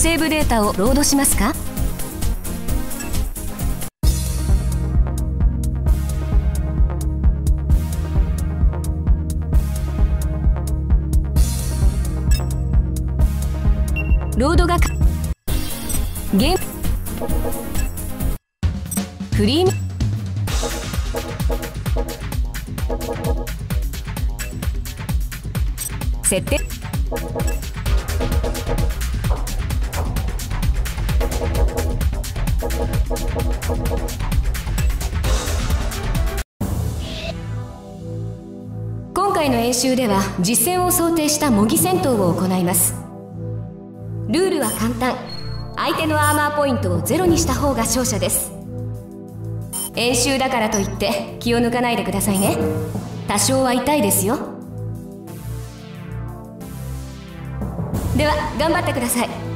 セーブデータをロードしますか？ロードがゲーム。フリー。設定。今回の演習では実戦を想定した模擬戦闘を行います。ルールは簡単。相手のアーマーポイントをゼロにした方が勝者です。演習だからといって気を抜かないでくださいね。多少は痛いですよ。では頑張ってください。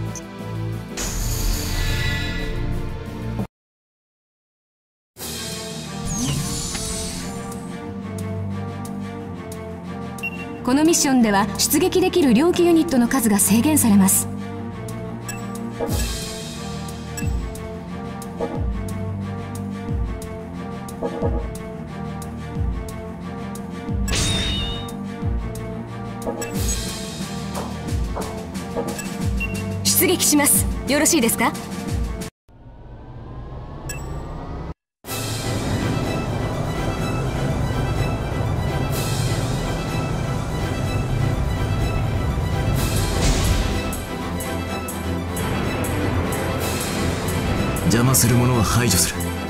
このミッションでは出撃できる猟奇ユニットの数が制限されます。出撃します。よろしいですか？邪魔するものは排除する。